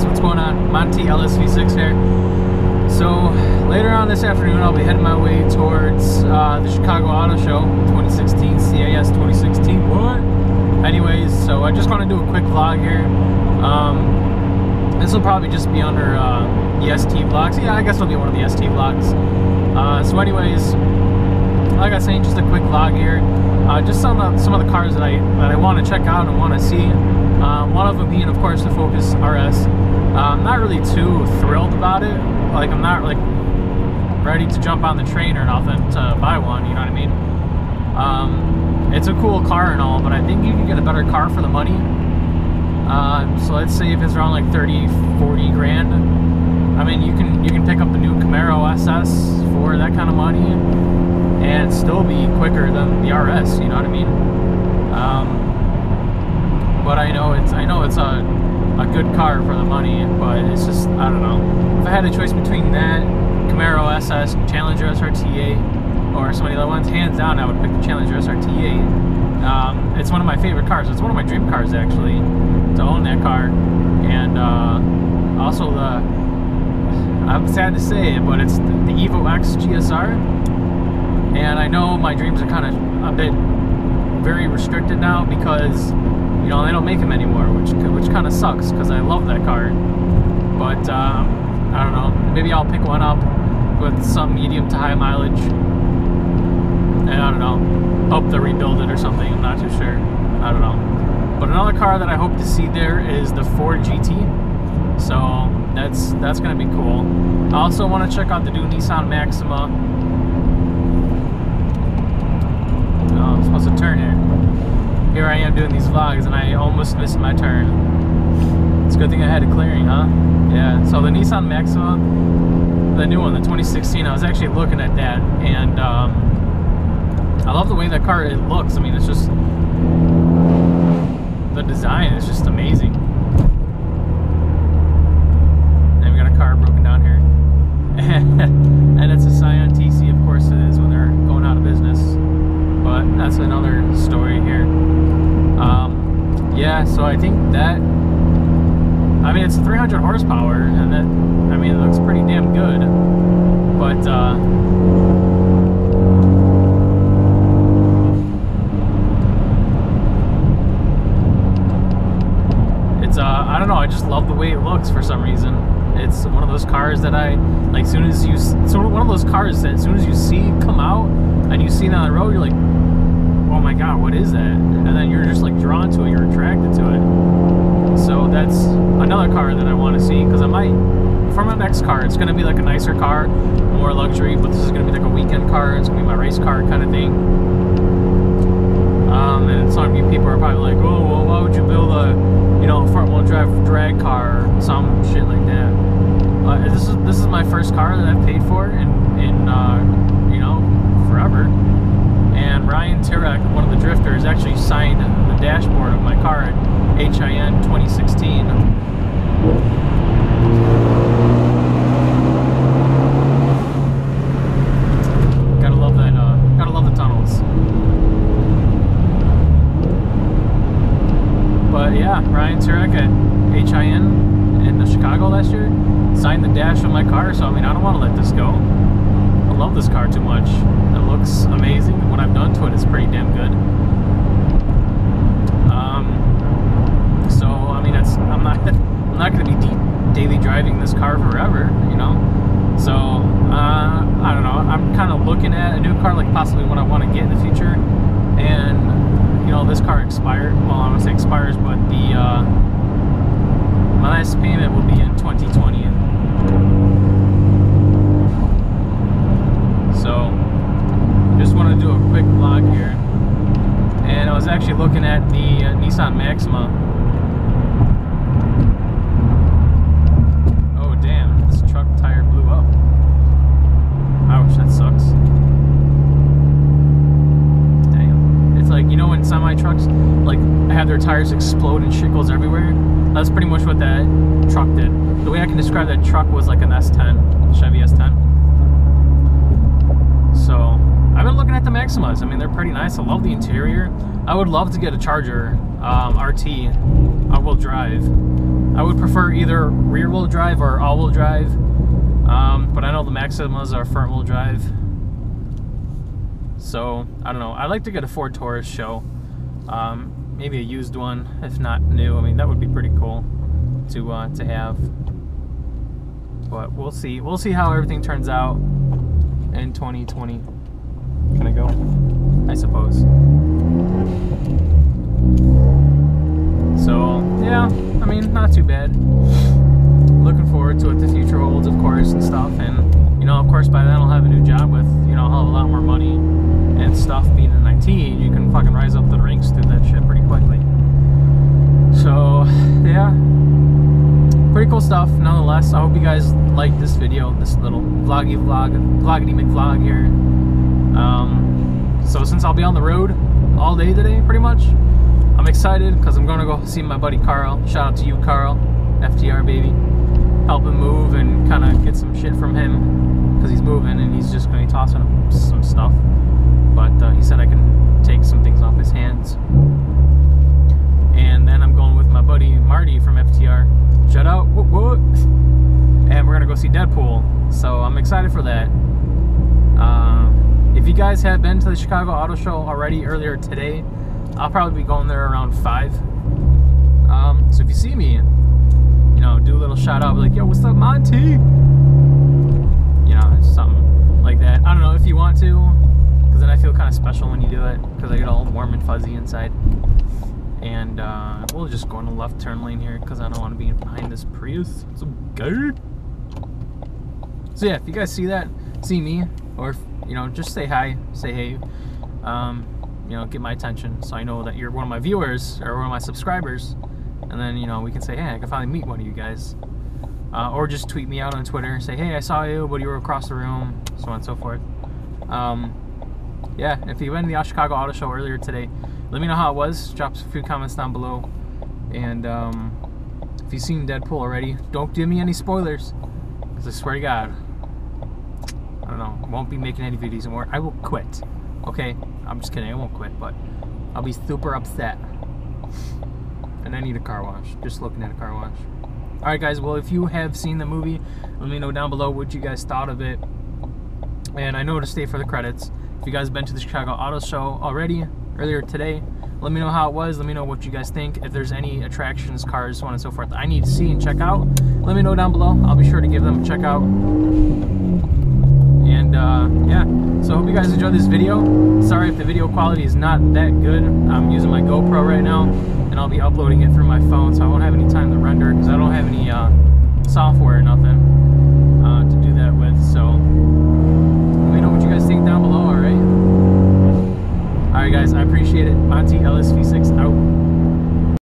guys, what's going on? Monte LSV6 here. So later on this afternoon, I'll be heading my way towards uh, the Chicago Auto Show 2016, CAS 2016. What? Anyways, so I just want to do a quick vlog here. Um, this will probably just be under uh, the ST vlogs. Yeah, I guess it'll be one of the ST vlogs. Uh, so, anyways, like I was saying, just a quick vlog here. Uh, just some of some of the cars that I that I want to check out and want to see. Um, one of them being, of course, the Focus RS. Uh, I'm not really too thrilled about it. Like I'm not like ready to jump on the train or nothing to buy one. You know what I mean? Um, it's a cool car and all, but I think you can get a better car for the money. Uh, so let's say if it's around like 30, 40 grand. I mean, you can you can pick up the new Camaro SS for that kind of money and still be quicker than the RS. You know what I mean? Um, but I know it's I know it's a a good car for the money, but it's just I don't know. If I had a choice between that Camaro SS, Challenger SRT8, or some of the other ones, hands down I would pick the Challenger SRT8. Um, it's one of my favorite cars. It's one of my dream cars actually to own that car, and uh, also the. I'm sad to say it, but it's the, the Evo X GSR, and I know my dreams are kind of a bit very restricted now because know they don't make them anymore, which which kind of sucks because I love that car. But um, I don't know, maybe I'll pick one up with some medium to high mileage, and I don't know, hope to rebuild it or something. I'm not too sure. I don't know. But another car that I hope to see there is the Ford GT. So that's that's gonna be cool. I also want to check out the new Nissan Maxima. Oh, I'm supposed to turn here. Here I am doing these vlogs and I almost missed my turn. It's a good thing I had a clearing, huh? Yeah, so the Nissan Maxima, the new one, the 2016, I was actually looking at that and um, I love the way that car it looks. I mean, it's just, the design is just amazing. And we got a car broken down here. and it's a Scion TC, of course it is when they're going out of business but that's another story here. Um, yeah, so I think that. I mean, it's 300 horsepower, and that. I mean, it looks pretty damn good. But. Uh, it's. Uh, I don't know. I just love the way it looks for some reason. It's one of those cars that I like. Soon as you, so one of those cars that as soon as you see come out and you see it on the road, you're like, oh my god, what is that? And then you're just like drawn to it, you're attracted to it. So that's another car that I want to see because I might, for my next car, it's going to be like a nicer car, more luxury, but this is going to be like a weekend car. It's going to be my race car kind of thing. Um, and some of you people are probably like, oh, well, why would you build a, you know, front wheel drive drag car or some shit like that? Uh, this is this is my first car that I've paid for in in uh, you know forever. And Ryan Tuerck, one of actually signed the dashboard of my car at HIN 2016. Gotta love that. Uh, gotta love the tunnels. But yeah, Ryan Tuerck at HIN in the Chicago last year signed the dash of my car. So I mean, I don't want to let this go. Love this car too much. It looks amazing. What I've done to it is pretty damn good. Um, so I mean, it's I'm not I'm not going to be daily driving this car forever, you know. So uh, I don't know. I'm kind of looking at a new car, like possibly what I want to get in the future, and you know, this car expired. Well, I would say expires, but the uh, my last payment will be in 2020. So, just wanted to do a quick vlog here. And I was actually looking at the uh, Nissan Maxima. Oh damn, this truck tire blew up. Ouch, that sucks. Damn. It's like, you know when semi-trucks like have their tires explode and shit goes everywhere? That's pretty much what that truck did. The way I can describe that truck was like an S10, Chevy S10. So, I've been looking at the Maximas. I mean, they're pretty nice. I love the interior. I would love to get a Charger um, RT all-wheel drive. I would prefer either rear-wheel drive or all-wheel drive. Um, but I know the Maximas are front-wheel drive. So, I don't know. I'd like to get a Ford Taurus SHO. Um, maybe a used one, if not new. I mean, that would be pretty cool to uh, to have. But we'll see. We'll see how everything turns out in 2020. I go? I suppose. So, yeah, I mean, not too bad. Looking forward to what the future holds, of course, and stuff. And, you know, of course, by then I'll have a new job with, you know, I'll have a lot more money and stuff being in IT. You can fucking rise up the ranks through that shit pretty quickly. So, yeah. Pretty cool stuff, nonetheless. I hope you guys like this video, this little vloggy vlog, vloggity McVlog here. Um, so since I'll be on the road all day today, pretty much, I'm excited because I'm going to go see my buddy Carl. Shout out to you, Carl. FTR, baby. Help him move and kind of get some shit from him because he's moving and he's just going to be tossing some stuff. But uh, he said I can take some things off his hands. And then I'm going with my buddy Marty from FTR. Shout out. Whoop, whoop. And we're going to go see Deadpool. So I'm excited for that. Uh, you guys have been to the Chicago Auto Show already earlier today, I'll probably be going there around 5. Um, so if you see me, you know, do a little shout out, like, yo, what's up, Monte? You know, something like that. I don't know if you want to, because then I feel kind of special when you do it, because I get all warm and fuzzy inside. And uh, we'll just go in the left turn lane here, because I don't want to be behind this Prius. It's good. So yeah, if you guys see that, see me, or you know, just say hi, say hey. Um, you know, get my attention so I know that you're one of my viewers or one of my subscribers. And then, you know, we can say, hey, I can finally meet one of you guys. Uh, or just tweet me out on Twitter, and say, hey, I saw you, but you were across the room, so on and so forth. Um, yeah, if you went to the Chicago Auto Show earlier today, let me know how it was. Drop a few comments down below. And um, if you've seen Deadpool already, don't give me any spoilers. Because I swear to God, know, won't be making any videos anymore. I will quit. Okay? I'm just kidding, I won't quit, but I'll be super upset. And I need a car wash. Just looking at a car wash. Alright guys, well if you have seen the movie, let me know down below what you guys thought of it. And I know to stay for the credits. If you guys have been to the Chicago Auto Show already, earlier today, let me know how it was. Let me know what you guys think. If there's any attractions, cars, so on and so forth I need to see and check out, let me know down below. I'll be sure to give them a check out. And uh, yeah, so I hope you guys enjoyed this video. Sorry if the video quality is not that good. I'm using my GoPro right now, and I'll be uploading it through my phone, so I won't have any time to render because I don't have any uh, software or nothing uh, to do that with. So let me know what you guys think down below, alright? Alright guys, I appreciate it. Monte LSV6 out.